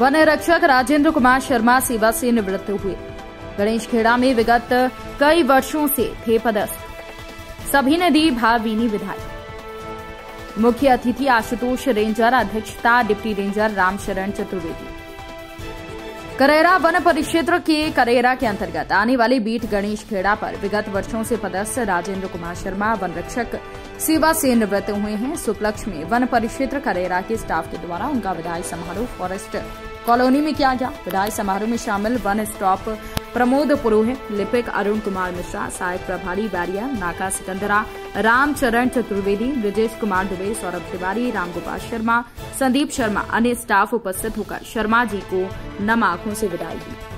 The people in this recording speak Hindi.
वन रक्षक राजेंद्र कुमार शर्मा सेवा से निवृत्त हुए। गणेश खेड़ा में विगत कई वर्षों से थे पदस्थ। सभी ने दी भावीनी विधायक मुख्य अतिथि आशुतोष रेंजर, अध्यक्षता डिप्टी रेंजर रामशरण चतुर्वेदी। करेरा वन परिक्षेत्र के करेरा के अंतर्गत आने वाले बीट गणेश खेड़ा पर विगत वर्षों से पदस्थ राजेंद्र कुमार शर्मा, वन रक्षक सेवा से निवृत्त हुए हैं। इस उपलक्ष्य में वन परिक्षेत्र करेरा के स्टाफ के द्वारा उनका विदाई समारोह फॉरेस्ट कॉलोनी में किया गया। विदाई समारोह में शामिल वन स्टॉप प्रमोद पुरोहित, लिपिक अरुण कुमार मिश्रा, सहायक प्रभारी बैरिया नाका सिकंदरा, रामचरण चतुर्वेदी, ब्रजेश कुमार दुबे, सौरभ तिवारी, रामगोपाल शर्मा, संदीप शर्मा, अन्य स्टाफ उपस्थित होकर शर्मा जी को नम आँखों से विदाई दी।